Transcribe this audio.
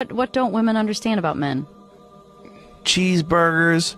What, what don't women understand about men? Cheeseburgers.